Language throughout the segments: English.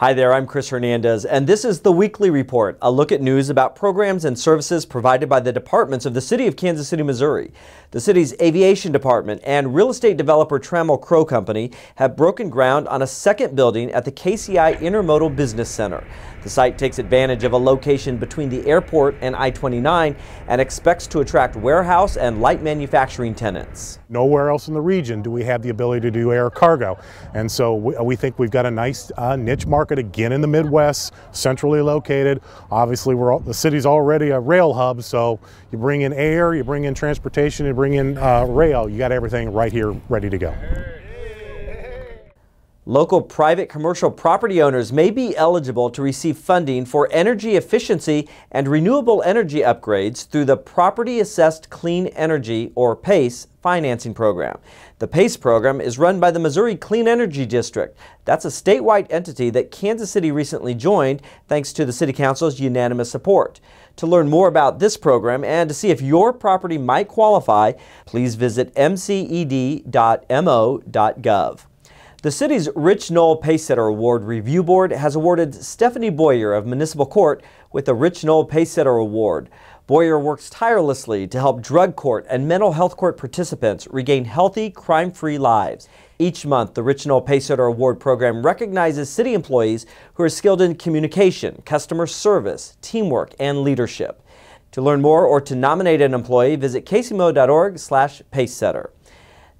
Hi there, I'm Chris Hernandez, and this is the Weekly Report, a look at news about programs and services provided by the departments of the City of Kansas City, Missouri. The city's aviation department and real estate developer Trammell Crow Company have broken ground on a second building at the KCI Intermodal Business Center. The site takes advantage of a location between the airport and I-29 and expects to attract warehouse and light manufacturing tenants. Nowhere else in the region do we have the ability to do air cargo. And so we, we think we've got a nice uh, niche market again in the Midwest, centrally located. Obviously, we're all, the city's already a rail hub, so you bring in air, you bring in transportation, you bring in uh, rail, you got everything right here ready to go. Local private commercial property owners may be eligible to receive funding for energy efficiency and renewable energy upgrades through the Property Assessed Clean Energy, or PACE, financing program. The PACE program is run by the Missouri Clean Energy District. That's a statewide entity that Kansas City recently joined thanks to the City Council's unanimous support. To learn more about this program and to see if your property might qualify, please visit mced.mo.gov. The city's Rich Noel Pacesetter Award Review Board has awarded Stephanie Boyer of Municipal Court with the Rich Noel Pacesetter Award. Boyer works tirelessly to help drug court and mental health court participants regain healthy, crime-free lives. Each month, the Rich Noel Pacesetter Award program recognizes city employees who are skilled in communication, customer service, teamwork, and leadership. To learn more or to nominate an employee, visit kcmo.org slash pacesetter.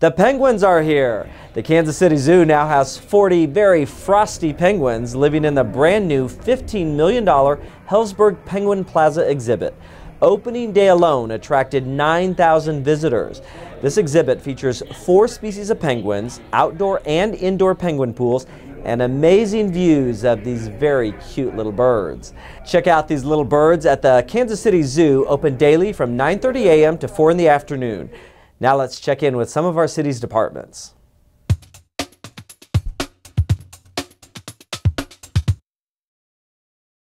The penguins are here. The Kansas City Zoo now has 40 very frosty penguins living in the brand new $15 million Helzberg Penguin Plaza exhibit. Opening day alone attracted 9,000 visitors. This exhibit features four species of penguins, outdoor and indoor penguin pools, and amazing views of these very cute little birds. Check out these little birds at the Kansas City Zoo, open daily from 9.30 a.m. to 4 in the afternoon. Now let's check in with some of our city's departments.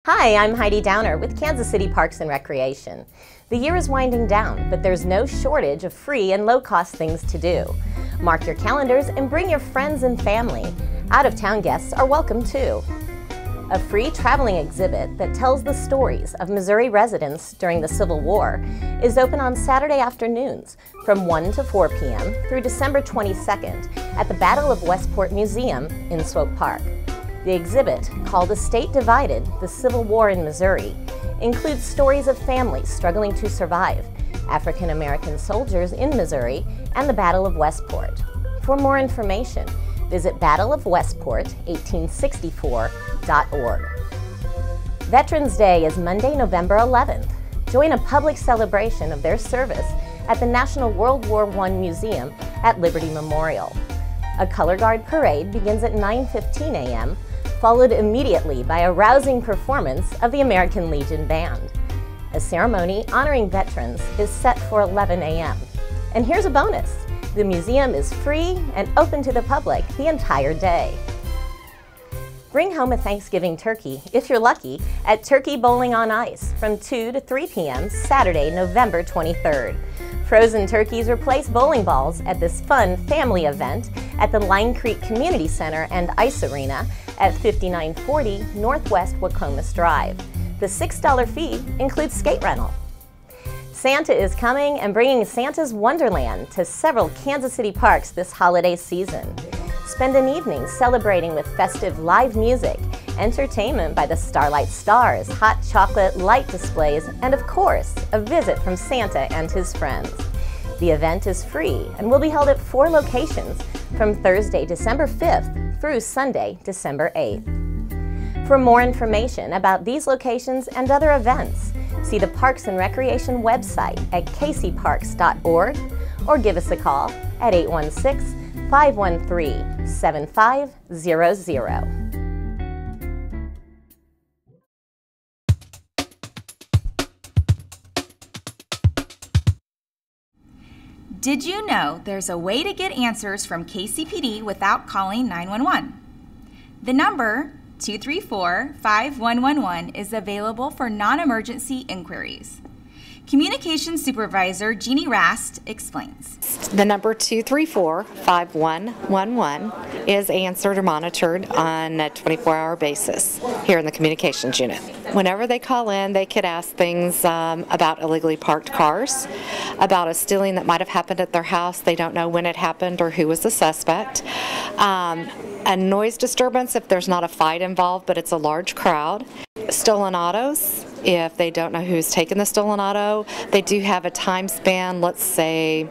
Hi, I'm Heidi Downer with Kansas City Parks and Recreation. The year is winding down, but there's no shortage of free and low-cost things to do. Mark your calendars and bring your friends and family. Out-of-town guests are welcome too a free traveling exhibit that tells the stories of Missouri residents during the Civil War, is open on Saturday afternoons from 1 to 4 p.m. through December 22nd at the Battle of Westport Museum in Swope Park. The exhibit, called A State Divided, The Civil War in Missouri, includes stories of families struggling to survive, African American soldiers in Missouri, and the Battle of Westport. For more information, visit battleofwestport1864.org. Veterans Day is Monday, November 11th. Join a public celebration of their service at the National World War I Museum at Liberty Memorial. A color guard parade begins at 9.15 a.m., followed immediately by a rousing performance of the American Legion Band. A ceremony honoring veterans is set for 11 a.m. And here's a bonus. The museum is free and open to the public the entire day. Bring home a Thanksgiving turkey, if you're lucky, at Turkey Bowling on Ice from 2 to 3 p.m. Saturday, November 23rd. Frozen turkeys replace bowling balls at this fun family event at the Line Creek Community Center and Ice Arena at 5940 Northwest Waukomis Drive. The $6 fee includes skate rental. Santa is coming and bringing Santa's Wonderland to several Kansas City parks this holiday season. Spend an evening celebrating with festive live music, entertainment by the Starlight Stars, hot chocolate light displays, and of course, a visit from Santa and his friends. The event is free and will be held at four locations from Thursday, December 5th through Sunday, December 8th. For more information about these locations and other events, See the Parks and Recreation website at kcparks.org or give us a call at 816 513 7500. Did you know there's a way to get answers from KCPD without calling 911? The number 234 5111 is available for non emergency inquiries. Communications Supervisor Jeannie Rast explains. The number 234 5111 is answered or monitored on a 24 hour basis here in the communications unit. Whenever they call in, they could ask things um, about illegally parked cars, about a stealing that might have happened at their house. They don't know when it happened or who was the suspect. Um, a noise disturbance if there's not a fight involved, but it's a large crowd. Stolen autos, if they don't know who's taken the stolen auto. They do have a time span, let's say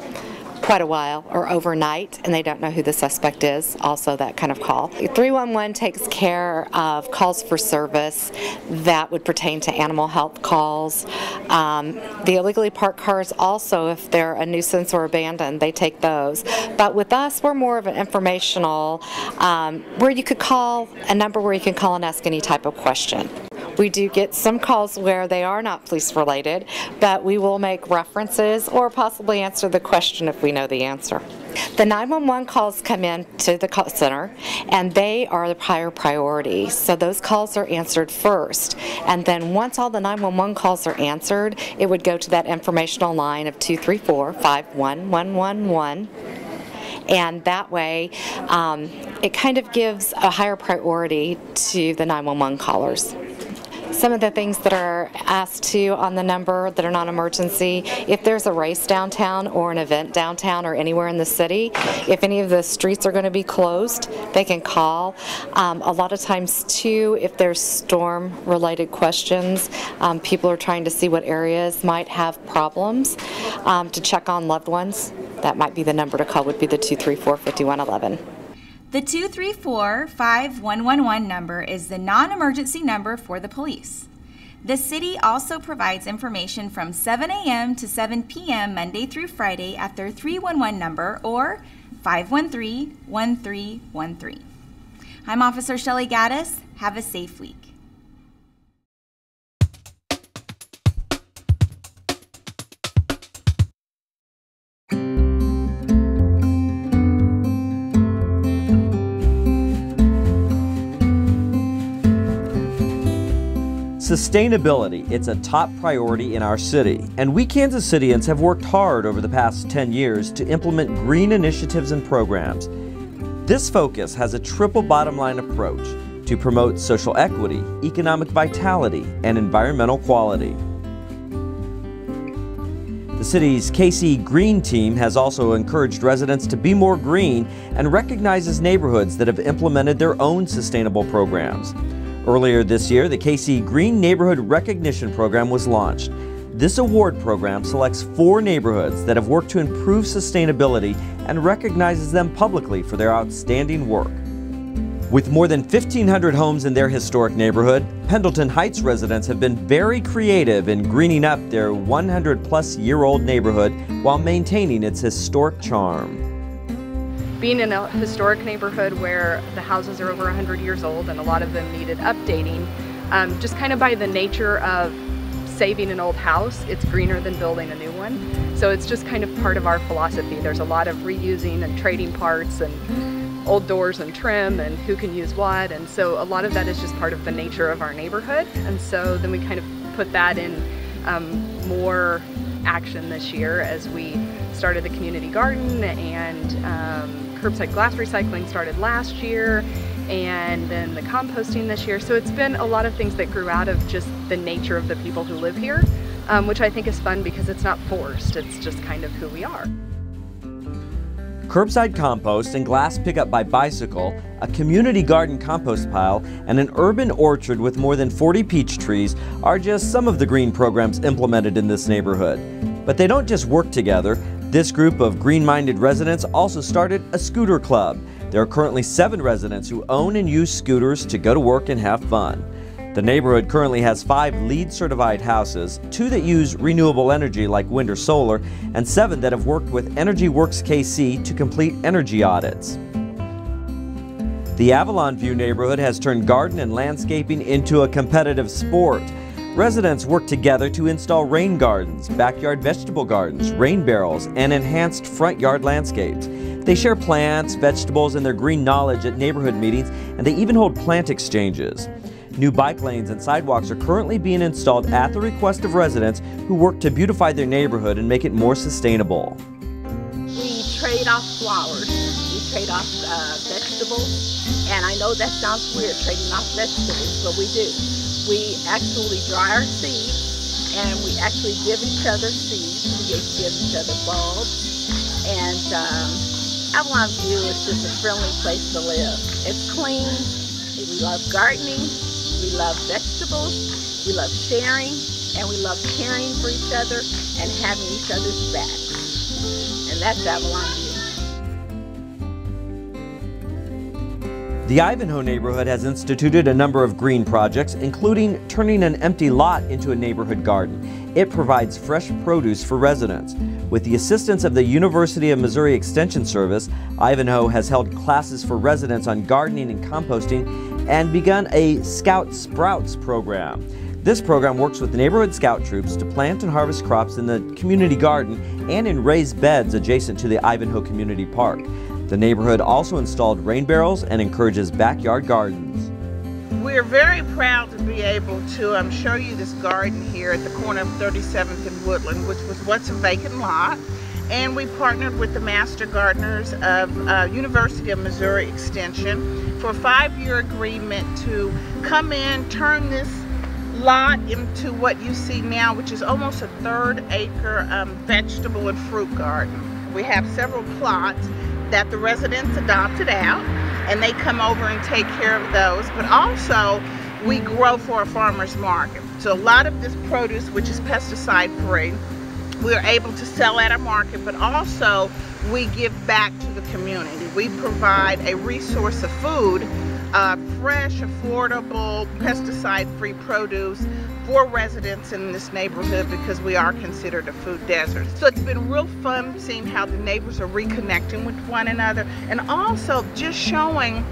quite a while or overnight and they don't know who the suspect is. Also that kind of call. 311 takes care of calls for service that would pertain to animal health calls. Um, the illegally parked cars also if they're a nuisance or abandoned they take those. But with us we're more of an informational um, where you could call a number where you can call and ask any type of question we do get some calls where they are not police related, but we will make references or possibly answer the question if we know the answer. The 911 calls come in to the call center and they are the higher priority. So those calls are answered first. And then once all the 911 calls are answered, it would go to that informational line of 234 51111 and that way um, it kind of gives a higher priority to the 911 callers some of the things that are asked to on the number that are non-emergency, if there's a race downtown or an event downtown or anywhere in the city, if any of the streets are going to be closed, they can call. Um, a lot of times too, if there's storm related questions, um, people are trying to see what areas might have problems um, to check on loved ones. That might be the number to call would be the 234 5111. The 234 5111 number is the non emergency number for the police. The city also provides information from 7 a.m. to 7 p.m. Monday through Friday at their 311 number or 513 1313. I'm Officer Shelley Gaddis. Have a safe week. Sustainability, it's a top priority in our city, and we Kansas Citians have worked hard over the past 10 years to implement green initiatives and programs. This focus has a triple bottom line approach to promote social equity, economic vitality, and environmental quality. The city's KC Green team has also encouraged residents to be more green and recognizes neighborhoods that have implemented their own sustainable programs. Earlier this year, the KC Green Neighborhood Recognition Program was launched. This award program selects four neighborhoods that have worked to improve sustainability and recognizes them publicly for their outstanding work. With more than 1,500 homes in their historic neighborhood, Pendleton Heights residents have been very creative in greening up their 100 plus year old neighborhood while maintaining its historic charm being in a historic neighborhood where the houses are over 100 years old and a lot of them needed updating, um, just kind of by the nature of saving an old house, it's greener than building a new one. So it's just kind of part of our philosophy. There's a lot of reusing and trading parts and old doors and trim and who can use what. And so a lot of that is just part of the nature of our neighborhood. And so then we kind of put that in um, more action this year as we started the community garden and um, curbside glass recycling started last year and then the composting this year. So it's been a lot of things that grew out of just the nature of the people who live here, um, which I think is fun because it's not forced, it's just kind of who we are. Curbside compost and glass pickup by bicycle, a community garden compost pile, and an urban orchard with more than 40 peach trees are just some of the green programs implemented in this neighborhood. But they don't just work together, this group of green minded residents also started a scooter club. There are currently seven residents who own and use scooters to go to work and have fun. The neighborhood currently has five LEED certified houses, two that use renewable energy like wind or solar, and seven that have worked with Energy Works KC to complete energy audits. The Avalon View neighborhood has turned garden and landscaping into a competitive sport. Residents work together to install rain gardens, backyard vegetable gardens, rain barrels, and enhanced front yard landscapes. They share plants, vegetables, and their green knowledge at neighborhood meetings, and they even hold plant exchanges. New bike lanes and sidewalks are currently being installed at the request of residents who work to beautify their neighborhood and make it more sustainable. We trade off flowers, we trade off uh, vegetables, and I know that sounds weird trading off vegetables, but we do. We actually dry our seeds and we actually give each other seeds, we give each other bulbs, and um, Avalon View is just a friendly place to live. It's clean, we love gardening, we love vegetables, we love sharing, and we love caring for each other and having each other's backs. And that's Avalon View. The Ivanhoe neighborhood has instituted a number of green projects, including turning an empty lot into a neighborhood garden. It provides fresh produce for residents. With the assistance of the University of Missouri Extension Service, Ivanhoe has held classes for residents on gardening and composting and begun a Scout Sprouts program. This program works with neighborhood scout troops to plant and harvest crops in the community garden and in raised beds adjacent to the Ivanhoe Community Park. The neighborhood also installed rain barrels and encourages backyard gardens. We're very proud to be able to um, show you this garden here at the corner of 37th and Woodland, which was once a vacant lot and we partnered with the Master Gardeners of uh, University of Missouri Extension for a five-year agreement to come in, turn this lot into what you see now, which is almost a third acre um, vegetable and fruit garden. We have several plots that the residents adopted out and they come over and take care of those, but also we grow for a farmer's market. So a lot of this produce, which is pesticide free, we're able to sell at a market, but also we give back to the community. We provide a resource of food, uh, fresh, affordable, pesticide-free produce for residents in this neighborhood because we are considered a food desert. So it's been real fun seeing how the neighbors are reconnecting with one another and also just showing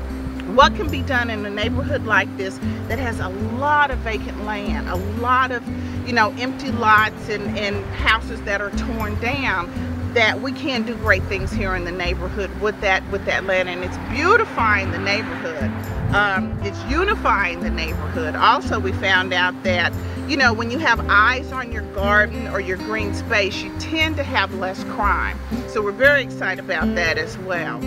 what can be done in a neighborhood like this that has a lot of vacant land, a lot of, you know, empty lots and, and houses that are torn down that we can do great things here in the neighborhood with that with that land and it's beautifying the neighborhood. Um, it's unifying the neighborhood. Also we found out that you know when you have eyes on your garden or your green space you tend to have less crime. So we're very excited about that as well.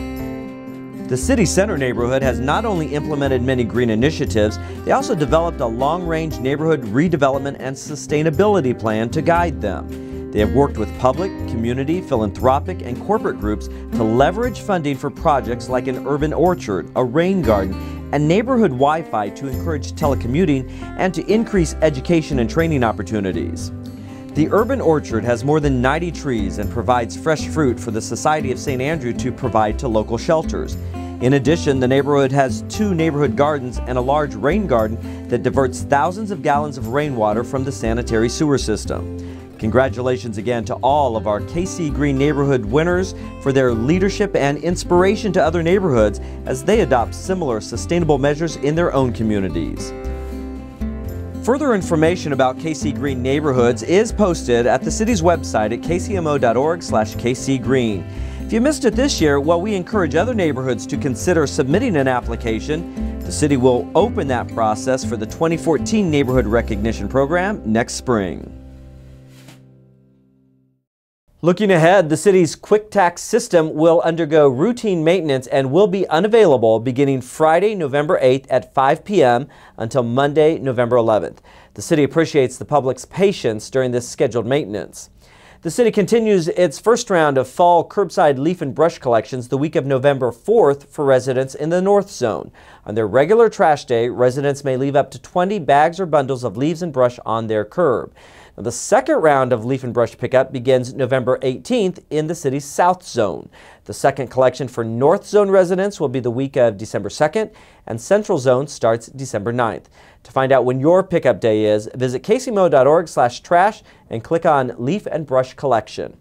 The city center neighborhood has not only implemented many green initiatives, they also developed a long-range neighborhood redevelopment and sustainability plan to guide them. They have worked with public, community, philanthropic, and corporate groups to leverage funding for projects like an urban orchard, a rain garden, and neighborhood Wi-Fi to encourage telecommuting and to increase education and training opportunities. The Urban Orchard has more than 90 trees and provides fresh fruit for the Society of St. Andrew to provide to local shelters. In addition, the neighborhood has two neighborhood gardens and a large rain garden that diverts thousands of gallons of rainwater from the sanitary sewer system. Congratulations again to all of our KC Green Neighborhood winners for their leadership and inspiration to other neighborhoods as they adopt similar sustainable measures in their own communities. Further information about KC Green neighborhoods is posted at the city's website at kcmo.org slash kcgreen. If you missed it this year, well, we encourage other neighborhoods to consider submitting an application. The city will open that process for the 2014 Neighborhood Recognition Program next spring. Looking ahead, the city's quick tax system will undergo routine maintenance and will be unavailable beginning Friday, November 8th at 5 p.m. until Monday, November 11th. The city appreciates the public's patience during this scheduled maintenance. The city continues its first round of fall curbside leaf and brush collections the week of November 4th for residents in the North Zone. On their regular trash day, residents may leave up to 20 bags or bundles of leaves and brush on their curb. Now, the second round of leaf and brush pickup begins November 18th in the city's South Zone. The second collection for North Zone residents will be the week of December 2nd, and Central Zone starts December 9th. To find out when your pickup day is, visit kcmo.org slash trash and click on Leaf and Brush Collection.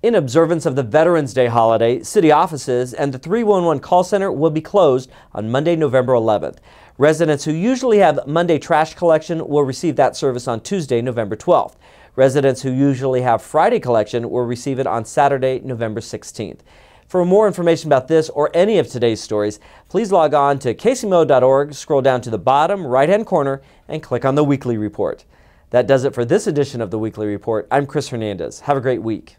In observance of the Veterans Day holiday, city offices and the 311 call center will be closed on Monday, November 11th. Residents who usually have Monday trash collection will receive that service on Tuesday, November 12th. Residents who usually have Friday collection will receive it on Saturday, November 16th. For more information about this or any of today's stories, please log on to kcmo.org, scroll down to the bottom right hand corner, and click on the weekly report. That does it for this edition of the Weekly Report. I'm Chris Hernandez. Have a great week.